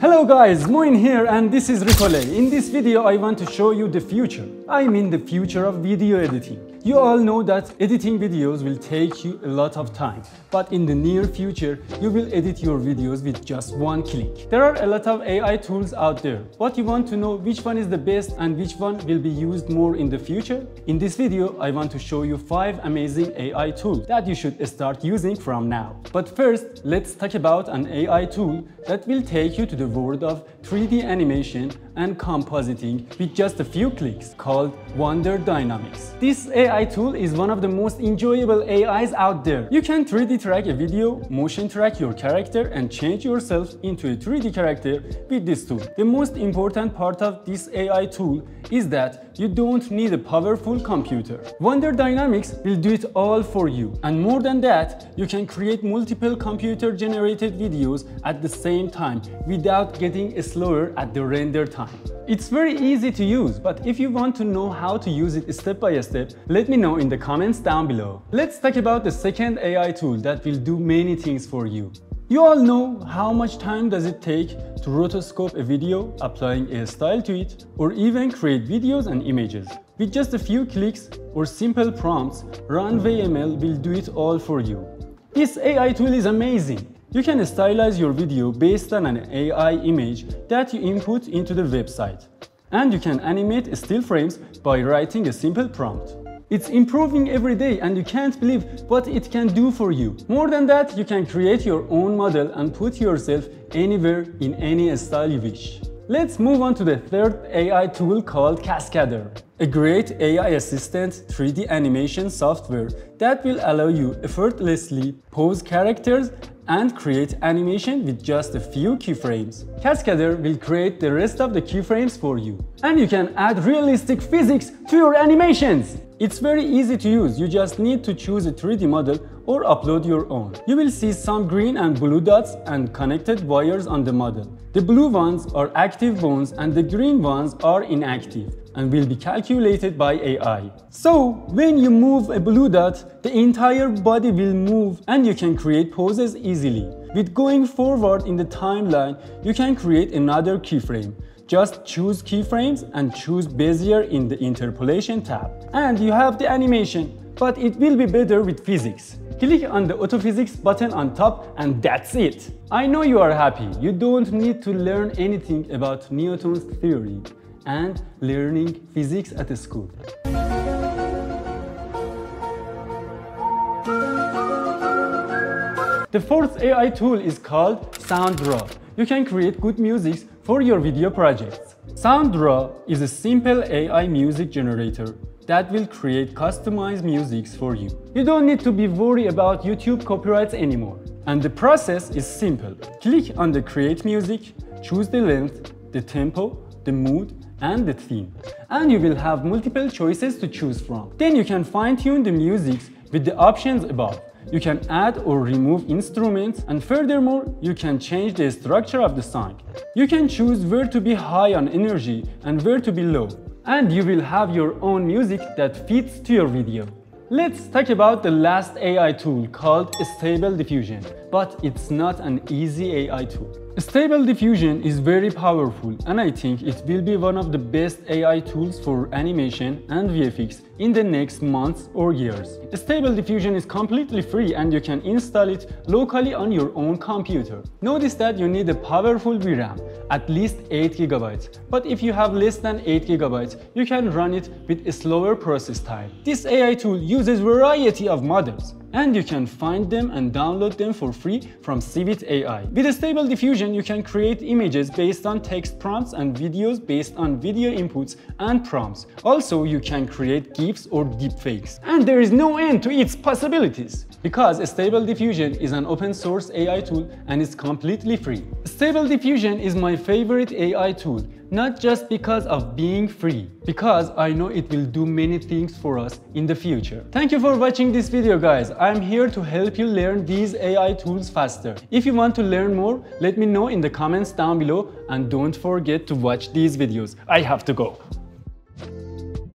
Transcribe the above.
Hello guys, Moin here and this is Recolay. In this video I want to show you the future. I mean the future of video editing. You all know that editing videos will take you a lot of time, but in the near future, you will edit your videos with just one click. There are a lot of AI tools out there, but you want to know which one is the best and which one will be used more in the future? In this video, I want to show you 5 amazing AI tools that you should start using from now. But first, let's talk about an AI tool that will take you to the world of 3D animation and compositing with just a few clicks called Wonder Dynamics. This AI tool is one of the most enjoyable AIs out there. You can 3D track a video, motion track your character and change yourself into a 3D character with this tool. The most important part of this AI tool is that you don't need a powerful computer. Wonder Dynamics will do it all for you. And more than that, you can create multiple computer generated videos at the same time without getting slower at the render time. It's very easy to use, but if you want to know how to use it step by step, let me know in the comments down below. Let's talk about the second AI tool that will do many things for you. You all know how much time does it take to rotoscope a video, applying a style to it, or even create videos and images. With just a few clicks or simple prompts, Runway ML will do it all for you. This AI tool is amazing. You can stylize your video based on an AI image that you input into the website. And you can animate still frames by writing a simple prompt. It's improving every day and you can't believe what it can do for you. More than that, you can create your own model and put yourself anywhere in any style you wish. Let's move on to the third AI tool called Cascadeur, a great AI assistant 3D animation software that will allow you effortlessly pose characters and create animation with just a few keyframes. Cascadeur will create the rest of the keyframes for you. And you can add realistic physics to your animations. It's very easy to use, you just need to choose a 3D model or upload your own. You will see some green and blue dots and connected wires on the model. The blue ones are active bones and the green ones are inactive and will be calculated by AI. So, when you move a blue dot, the entire body will move and you can create poses easily. With going forward in the timeline, you can create another keyframe. Just choose keyframes and choose Bezier in the interpolation tab. And you have the animation, but it will be better with physics. Click on the Autophysics button on top and that's it. I know you are happy. You don't need to learn anything about Newton's theory and learning physics at school. The fourth AI tool is called SoundRaw. You can create good music for your video projects. SoundRaw is a simple AI music generator that will create customized musics for you. You don't need to be worried about YouTube copyrights anymore. And the process is simple. Click on the create music, choose the length, the tempo, the mood, and the theme. And you will have multiple choices to choose from. Then you can fine tune the music with the options above. You can add or remove instruments and furthermore, you can change the structure of the song. You can choose where to be high on energy and where to be low. And you will have your own music that fits to your video. Let's talk about the last AI tool called Stable Diffusion, but it's not an easy AI tool. Stable Diffusion is very powerful and I think it will be one of the best AI tools for animation and VFX in the next months or years. Stable Diffusion is completely free and you can install it locally on your own computer. Notice that you need a powerful VRAM, at least 8GB, but if you have less than 8GB, you can run it with a slower process time. This AI tool uses variety of models, and you can find them and download them for free from Civitai. With Stable Diffusion, you can create images based on text prompts and videos based on video inputs and prompts. Also, you can create GIFs or deepfakes. And there is no end to its possibilities because Stable Diffusion is an open source AI tool and it's completely free. Stable Diffusion is my favorite AI tool not just because of being free, because I know it will do many things for us in the future. Thank you for watching this video guys. I'm here to help you learn these AI tools faster. If you want to learn more, let me know in the comments down below and don't forget to watch these videos. I have to go.